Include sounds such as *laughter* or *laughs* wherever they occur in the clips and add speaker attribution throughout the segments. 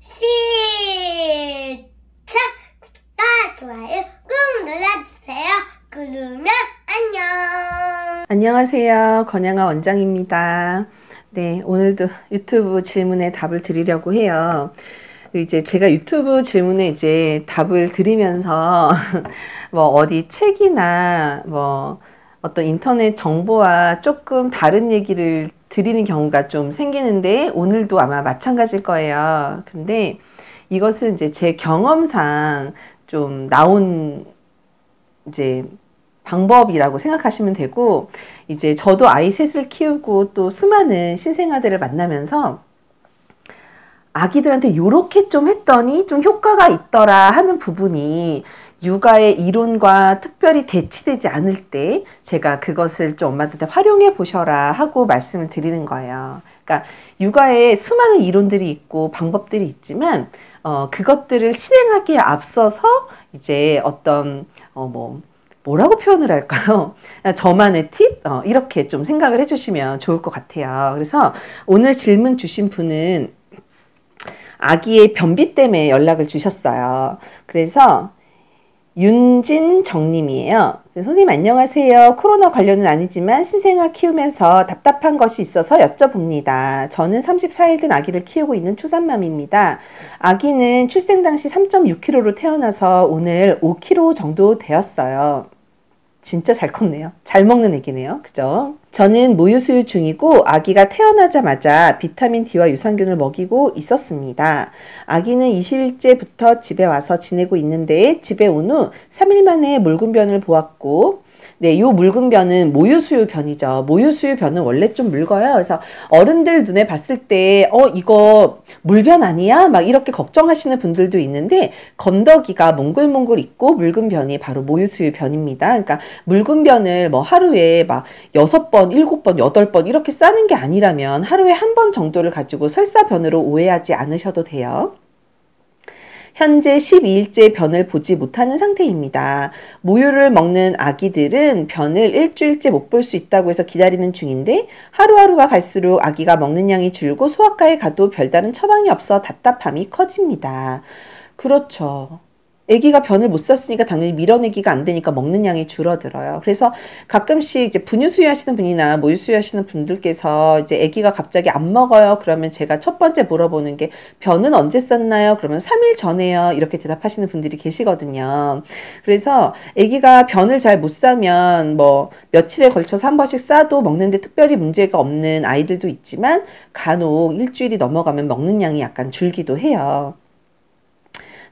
Speaker 1: 시작! 구독과 좋아요 꾹 눌러주세요. 그러면 안녕.
Speaker 2: 안녕하세요. 건양아 원장입니다. 네, 오늘도 유튜브 질문에 답을 드리려고 해요. 이제 제가 유튜브 질문에 이제 답을 드리면서 *laughs* 뭐 어디 책이나 뭐 어떤 인터넷 정보와 조금 다른 얘기를 드리는 경우가 좀 생기는데 오늘도 아마 마찬가지일 거예요. 근데 이것은 이제 제 경험상 좀 나온 이제 방법이라고 생각하시면 되고 이제 저도 아이 셋을 키우고 또 수많은 신생아들을 만나면서 아기들한테 요렇게 좀 했더니 좀 효과가 있더라 하는 부분이 육아의 이론과 특별히 대치되지 않을 때 제가 그것을 좀 엄마들한테 활용해 보셔라 하고 말씀을 드리는 거예요. 그러니까 육아에 수많은 이론들이 있고 방법들이 있지만 어, 그것들을 실행하기에 앞서서 이제 어떤 어, 뭐 뭐라고 표현을 할까요? *laughs* 저만의 팁? 어, 이렇게 좀 생각을 해주시면 좋을 것 같아요. 그래서 오늘 질문 주신 분은 아기의 변비 때문에 연락을 주셨어요. 그래서 윤진 정님이에요. 선생님 안녕하세요. 코로나 관련은 아니지만 신생아 키우면서 답답한 것이 있어서 여쭤봅니다. 저는 34일 된 아기를 키우고 있는 초산맘입니다. 아기는 출생 당시 3.6kg로 태어나서 오늘 5kg 정도 되었어요. 진짜 잘 컸네요. 잘 먹는 애기네요. 그죠? 저는 모유 수유 중이고 아기가 태어나자마자 비타민 D와 유산균을 먹이고 있었습니다. 아기는 20일째부터 집에 와서 지내고 있는데 집에 온 후 3일 만에 묽은변을 보았고 네, 요 묽은 변은 모유수유 변이죠. 모유수유 변은 원래 좀 묽어요. 그래서 어른들 눈에 봤을 때, 어, 이거 물변 아니야? 막 이렇게 걱정하시는 분들도 있는데, 건더기가 몽글몽글 있고 묽은 변이 바로 모유수유 변입니다. 그러니까 묽은 변을 뭐 하루에 막 여섯 번, 일곱 번, 여덟 번 이렇게 싸는 게 아니라면 하루에 한 번 정도를 가지고 설사변으로 오해하지 않으셔도 돼요. 현재 12일째 변을 보지 못하는 상태입니다. 모유를 먹는 아기들은 변을 일주일째 못 볼 수 있다고 해서 기다리는 중인데 하루하루가 갈수록 아기가 먹는 양이 줄고 소아과에 가도 별다른 처방이 없어 답답함이 커집니다. 그렇죠. 아기가 변을 못 샀으니까 당연히 밀어내기가 안 되니까 먹는 양이 줄어들어요. 그래서 가끔씩 이제 분유 수유하시는 분이나 모유 수유하시는 분들께서 이제 아기가 갑자기 안 먹어요. 그러면 제가 첫 번째 물어보는 게 변은 언제 쌌나요? 그러면 3일 전에요. 이렇게 대답하시는 분들이 계시거든요. 그래서 아기가 변을 잘 못 싸면 뭐 며칠에 걸쳐서 한 번씩 싸도 먹는데 특별히 문제가 없는 아이들도 있지만 간혹 일주일이 넘어가면 먹는 양이 약간 줄기도 해요.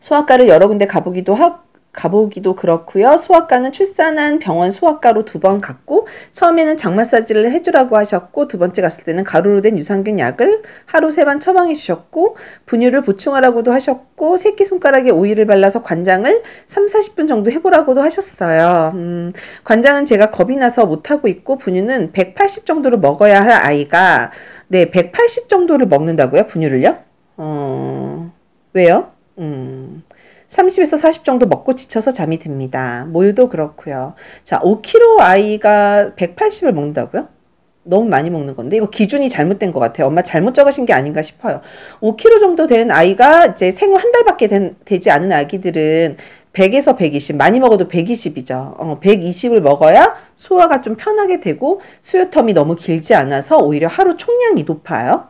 Speaker 2: 소아과를 여러 군데 가보기도 하고 가보기도 그렇고요. 소아과는 출산한 병원 소아과로 두 번 갔고 처음에는 장 마사지를 해주라고 하셨고 두 번째 갔을 때는 가루로 된 유산균 약을 하루 세 번 처방해 주셨고 분유를 보충하라고도 하셨고 새끼손가락에 오일을 발라서 관장을 3, 40분 정도 해보라고도 하셨어요. 음, 관장은 제가 겁이 나서 못하고 있고 분유는 180 정도를 먹어야 할 아이가 네, 180 정도를 먹는다고요? 분유를요? 어, 왜요? 음, 30에서 40 정도 먹고 지쳐서 잠이 듭니다. 모유도 그렇고요. 자, 5kg 아이가 180을 먹는다고요? 너무 많이 먹는 건데 이거 기준이 잘못된 것 같아요. 엄마 잘못 적으신 게 아닌가 싶어요. 5kg 정도 된 아이가 이제 생후 한 달밖에 된, 되지 않은 아기들은 100에서 120 많이 먹어도 120이죠. 어, 120을 먹어야 소화가 좀 편하게 되고 수유텀이 너무 길지 않아서 오히려 하루 총량이 높아요.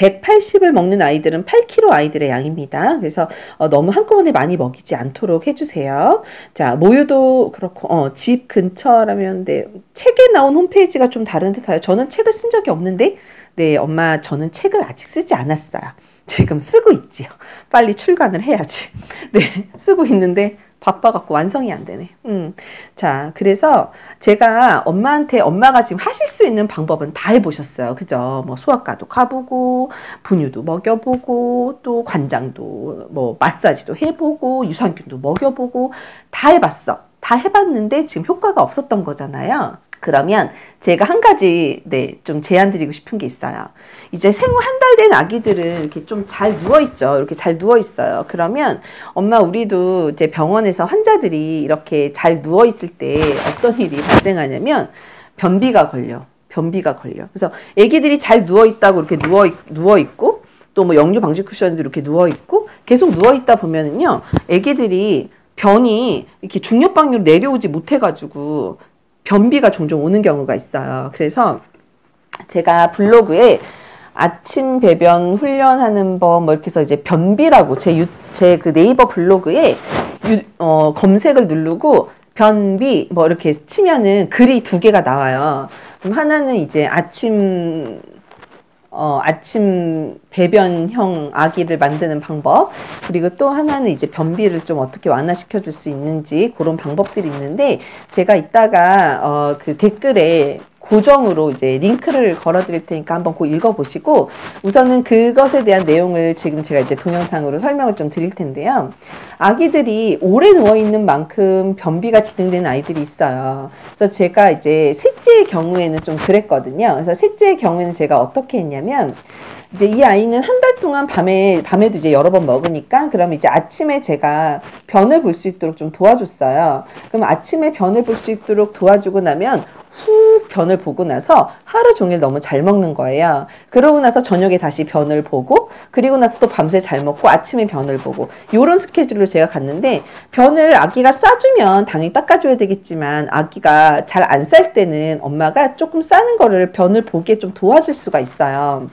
Speaker 2: 180을 먹는 아이들은 8kg 아이들의 양입니다. 그래서 어, 너무 한꺼번에 많이 먹이지 않도록 해주세요. 자, 모유도 그렇고 어, 집 근처라면 네, 책에 나온 홈페이지가 좀 다른 듯해요. 저는 책을 쓴 적이 없는데 네, 엄마 저는 책을 아직 쓰지 않았어요. 지금 쓰고 있지요. 빨리 출간을 해야지. *laughs* 네, 쓰고 있는데 바빠갖고 완성이 안 되네. 음. 자, 그래서 제가 엄마한테 엄마가 지금 하실 수 있는 방법은 다 해보셨어요. 그죠? 뭐 소아과도 가보고, 분유도 먹여보고, 또 관장도 뭐 마사지도 해보고, 유산균도 먹여보고, 다 해봤어. 다 해봤는데 지금 효과가 없었던 거잖아요. 그러면 제가 한 가지 네, 좀 제안 드리고 싶은 게 있어요. 이제 생후 한 달 된 아기들은 이렇게 좀 잘 누워 있죠. 이렇게 잘 누워 있어요. 그러면 엄마 우리도 이제 병원에서 환자들이 이렇게 잘 누워 있을 때 어떤 일이 발생하냐면 변비가 걸려. 변비가 걸려. 그래서 아기들이 잘 누워 있다고 이렇게 누워 누워 있고 또또뭐 영유 방지 쿠션도 이렇게 누워 있고 계속 누워 있다 보면은요, 아기들이 변이 이렇게 중력방류로 내려오지 못해가지고 변비가 종종 오는 경우가 있어요. 그래서 제가 블로그에 아침 배변 훈련하는 법 뭐 이렇게 해서 이제 변비라고 제 제 그 네이버 블로그에 유, 어, 검색을 누르고 변비 뭐 이렇게 치면은 글이 두 개가 나와요. 그럼 하나는 이제 아침 어, 아침 배변형 아기를 만드는 방법 그리고 또 하나는 이제 변비를 좀 어떻게 완화시켜 줄 수 있는지 그런 방법들이 있는데 제가 이따가 어, 그 댓글에 고정으로 이제 링크를 걸어 드릴 테니까 한번 그 읽어 보시고 우선은 그것에 대한 내용을 지금 제가 이제 동영상으로 설명을 좀 드릴 텐데요. 아기들이 오래 누워 있는 만큼 변비가 진행되는 아이들이 있어요. 그래서 제가 이제 셋째의 경우에는 좀 그랬거든요. 그래서 셋째의 경우에는 제가 어떻게 했냐면 이제 이 아이는 한 달 동안 밤에 밤에도 이제 여러 번 먹으니까 그럼 이제 아침에 제가 변을 볼 수 있도록 좀 도와줬어요. 그럼 아침에 변을 볼 수 있도록 도와주고 나면 후 변을 보고 나서 하루 종일 너무 잘 먹는 거예요. 그러고 나서 저녁에 다시 변을 보고 그리고 나서 또 밤새 잘 먹고 아침에 변을 보고 요런 스케줄로 제가 갔는데 변을 아기가 싸주면 당연히 닦아줘야 되겠지만 아기가 잘 안 쌀 때는 엄마가 조금 싸는 거를 변을 보기에 좀 도와줄 수가 있어요.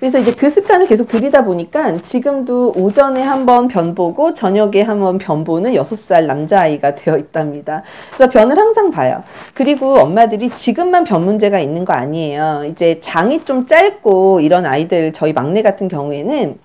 Speaker 2: 그래서 이제 그 습관을 계속 들이다 보니까 지금도 오전에 한번 변 보고 저녁에 한번 변 보는 여섯 살 남자아이가 되어 있답니다. 그래서 변을 항상 봐요. 그리고 엄마들이 지금만 변 문제가 있는 거 아니에요. 이제 장이 좀 짧고 이런 아이들 저희 막내 같은 경우에는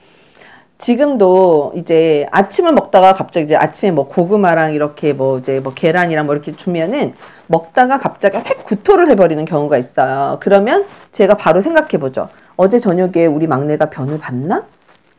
Speaker 2: 지금도 이제 아침을 먹다가 갑자기 이제 아침에 뭐 고구마랑 이렇게 뭐 이제 뭐 계란이랑 뭐 이렇게 주면은 먹다가 갑자기 획 구토를 해버리는 경우가 있어요. 그러면 제가 바로 생각해 보죠. 어제 저녁에 우리 막내가 변을 봤나?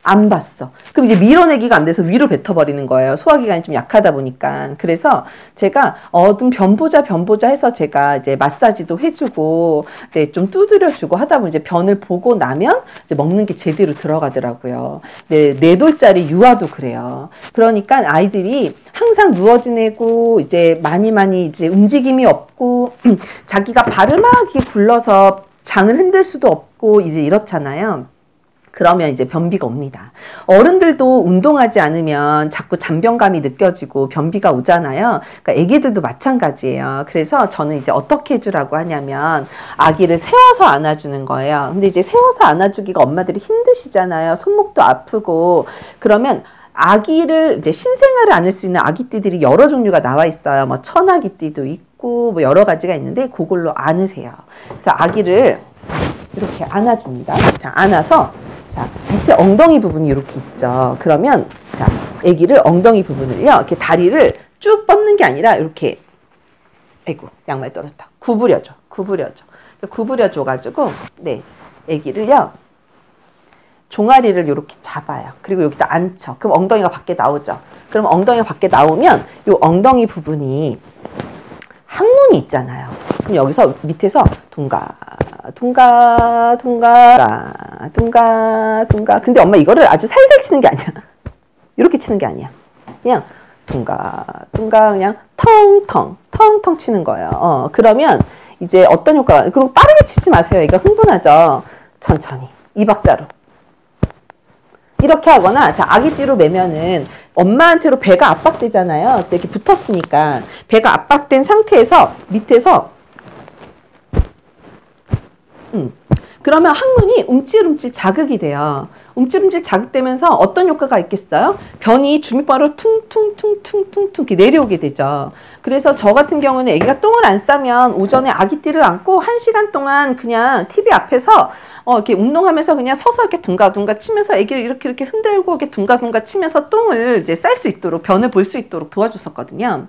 Speaker 2: 안 봤어. 그럼 이제 밀어내기가 안 돼서 위로 뱉어버리는 거예요. 소화기관이 좀 약하다 보니까. 그래서 제가 어둠 변보자 변보자 해서 제가 이제 마사지도 해주고, 네, 좀 두드려주고 하다 보면 이제 변을 보고 나면 이제 먹는 게 제대로 들어가더라고요. 네, 네 돌짜리 유아도 그래요. 그러니까 아이들이 항상 누워 지내고 이제 많이 많이 이제 움직임이 없고 *clears throat* 자기가 발을 막 이렇게 굴러서 장을 흔들 수도 없고 이제 이렇잖아요. 그러면 이제 변비가 옵니다. 어른들도 운동하지 않으면 자꾸 잔변감이 느껴지고 변비가 오잖아요. 그러니까 아기들도 마찬가지예요. 그래서 저는 이제 어떻게 해주라고 하냐면 아기를 세워서 안아주는 거예요. 근데 이제 세워서 안아주기가 엄마들이 힘드시잖아요. 손목도 아프고 그러면 아기를 이제 신생아를 안을 수 있는 아기띠들이 여러 종류가 나와 있어요. 뭐 천아기띠도 있고 뭐 여러 가지가 있는데 그걸로 안으세요. 그래서 아기를 이렇게 안아줍니다. 자, 안아서 자, 밑에 엉덩이 부분이 이렇게 있죠. 그러면 자, 아기를 엉덩이 부분을요. 이렇게 다리를 쭉 뻗는 게 아니라 이렇게 아이고, 양말 떨어졌다. 구부려줘. 구부려줘. 구부려줘 가지고 네. 아기를요. 종아리를 이렇게 잡아요. 그리고 여기다 앉혀. 그럼 엉덩이가 밖에 나오죠. 그럼 엉덩이가 밖에 나오면 이 엉덩이 부분이 항문이 있잖아요. 그럼 여기서 밑에서 둥가 둥가 둥가 둥가 둥가 근데 엄마 이거를 아주 살살 치는 게 아니야. 이렇게 치는 게 아니야. 그냥 둥가 둥가 그냥 텅텅 텅텅 치는 거예요. 어, 그러면 이제 어떤 효과가 그리고 빠르게 치지 마세요. 얘가 흥분하죠. 천천히 이 박자로 이렇게 하거나 자 아기띠로 매면은 엄마한테로 배가 압박되잖아요. 이렇게 붙었으니까 배가 압박된 상태에서 밑에서 음, 그러면 항문이 움찔움찔 자극이 돼요. 움찔움찔 자극되면서 어떤 효과가 있겠어요? 변이 주민바로 퉁퉁퉁퉁퉁퉁 내려오게 되죠. 그래서 저 같은 경우는 아기가 똥을 안 싸면 오전에 아기띠를 안고 한 시간 동안 그냥 TV 앞에서 어, 이렇게 운동하면서 그냥 서서 이렇게 둥가둥가 치면서 아기를 이렇게 이렇게 흔들고 이렇게 둥가둥가 치면서 똥을 이제 쌀 수 있도록 변을 볼 수 있도록 도와줬었거든요.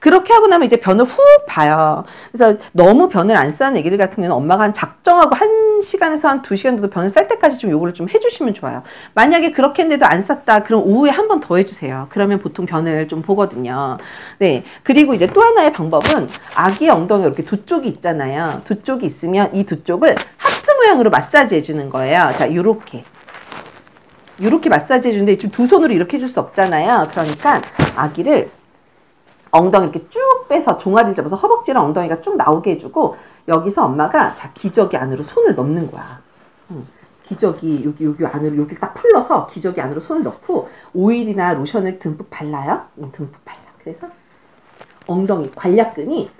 Speaker 2: 그렇게 하고 나면 이제 변을 훅 봐요. 그래서 너무 변을 안 싸는 애기들 같은 경우는 엄마가 한 작정하고 한 시간에서 한 두 시간 정도 변을 쌀 때까지 좀 요거를 좀 해주시면 좋아요. 만약에 그렇게 했는데도 안 쌌다, 그럼 오후에 한 번 더 해주세요. 그러면 보통 변을 좀 보거든요. 네. 그리고 이제 또 하나의 방법은 아기 엉덩이 이렇게 두 쪽이 있잖아요. 두 쪽이 있으면 이 두 쪽을 하트 모양으로 마사지 해주는 거예요. 자, 요렇게. 요렇게 마사지 해주는데 두 손으로 이렇게 해줄 수 없잖아요. 그러니까 아기를 엉덩이 이렇게 쭉 빼서 종아리를 잡아서 허벅지랑 엉덩이가 쭉 나오게 해주고 여기서 엄마가 자 기저귀 안으로 손을 넣는 거야. 응. 기저귀 여기 여기 안으로 여기 딱 풀러서 기저귀 안으로 손을 넣고 오일이나 로션을 듬뿍 발라요. 음, 듬뿍 발라. 그래서 엉덩이 관략근이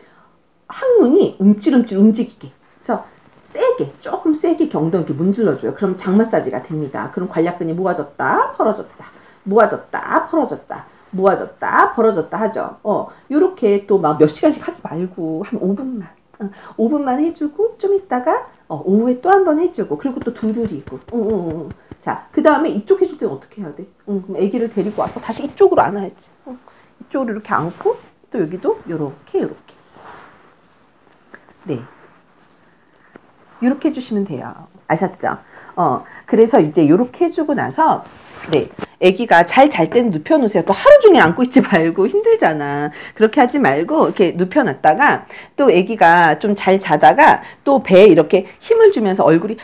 Speaker 2: 항문이 움찔움찔 움직이게. 그래서 세게 조금 세게 경동 이렇게 문질러줘요. 그럼 장 마사지가 됩니다. 그럼 관략근이 모아졌다 벌어졌다 모아졌다 벌어졌다 모아졌다 벌어졌다 하죠. 어 요렇게 또 막 몇 시간씩 하지 말고 한 5분만 어, 5분만 해주고 좀 있다가 어, 오후에 또 한 번 해주고 그리고 또 두드리고 어, 어, 어. 자 그 다음에 이쪽 해줄 때는 어떻게 해야 돼? 응, 그럼 아기를 데리고 와서 다시 이쪽으로 안아야지. 어, 이쪽으로 이렇게 안고 또 여기도 요렇게 요렇게 네. 이렇게 해주시면 돼요. 아셨죠? 어, 그래서 이제 이렇게 해주고 나서, 네. 아기가 잘 잘 때는 눕혀놓으세요. 또 하루 종일 안고 있지 *laughs* 말고 힘들잖아. 그렇게 하지 말고 이렇게 눕혀놨다가 또 아기가 좀 잘 자다가 또 배에 이렇게 힘을 주면서 얼굴이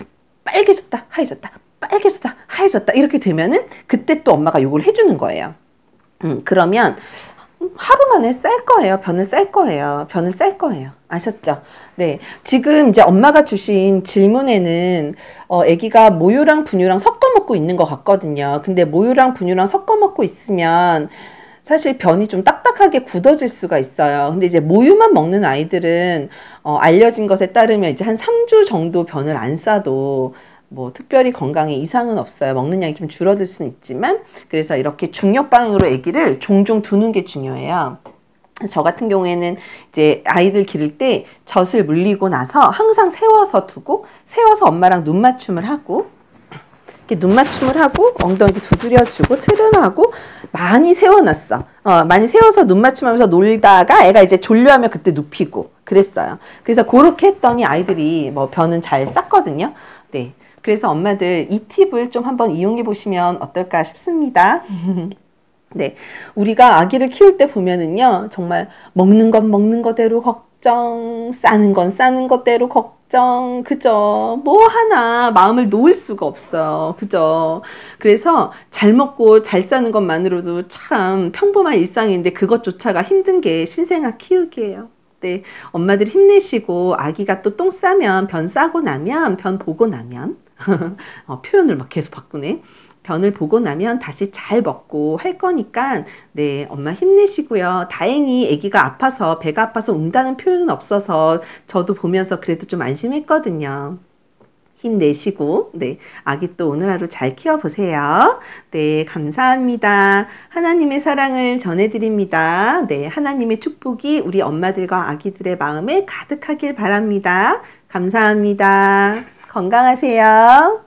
Speaker 2: 빨개졌다, 하얘졌다, 빨개졌다, 하얘졌다 이렇게 되면은 그때 또 엄마가 요걸 해주는 거예요. 음, 그러면 하루 만에 쌀 거예요. 변을 쌀 거예요. 변을 쌀 거예요. 아셨죠? 네. 지금 이제 엄마가 주신 질문에는 어, 아기가 모유랑 분유랑 섞어 먹고 있는 것 같거든요. 근데 모유랑 분유랑 섞어 먹고 있으면 사실 변이 좀 딱딱하게 굳어질 수가 있어요. 근데 이제 모유만 먹는 아이들은 어, 알려진 것에 따르면 이제 한 3주 정도 변을 안 싸도 뭐 특별히 건강에 이상은 없어요. 먹는 양이 좀 줄어들 수는 있지만 그래서 이렇게 중력 방향으로 아기를 종종 두는 게 중요해요. 저 같은 경우에는 이제 아이들 기를 때 젖을 물리고 나서 항상 세워서 두고 세워서 엄마랑 눈 맞춤을 하고 이렇게 눈 맞춤을 하고 엉덩이 두드려주고 트름하고 많이 세워놨어. 어, 많이 세워서 눈 맞춤하면서 놀다가 애가 이제 졸려하면 그때 눕히고 그랬어요. 그래서 그렇게 했더니 아이들이 뭐 변은 잘 쌌거든요. 네. 그래서 엄마들 이 팁을 좀 한번 이용해 보시면 어떨까 싶습니다. *laughs* 네. 우리가 아기를 키울 때 보면은요, 정말 먹는 건 먹는 거대로 걱정, 싸는 건 싸는 것대로 걱정, 그죠? 뭐 하나 마음을 놓을 수가 없어요. 그죠? 그래서 잘 먹고 잘 싸는 것만으로도 참 평범한 일상인데 그것조차가 힘든 게 신생아 키우기예요. 네. 엄마들 힘내시고 아기가 또 똥 싸면 변 싸고 나면 변 보고 나면 *laughs* 어, 표현을 막 계속 바꾸네. 변을 보고 나면 다시 잘 먹고 할 거니까 네 엄마 힘내시고요. 다행히 아기가 아파서 배가 아파서 운다는 표현은 없어서 저도 보면서 그래도 좀 안심했거든요. 힘내시고 네 아기 또 오늘 하루 잘 키워보세요. 네 감사합니다. 하나님의 사랑을 전해드립니다. 네 하나님의 축복이 우리 엄마들과 아기들의 마음에 가득하길 바랍니다. 감사합니다. 건강하세요.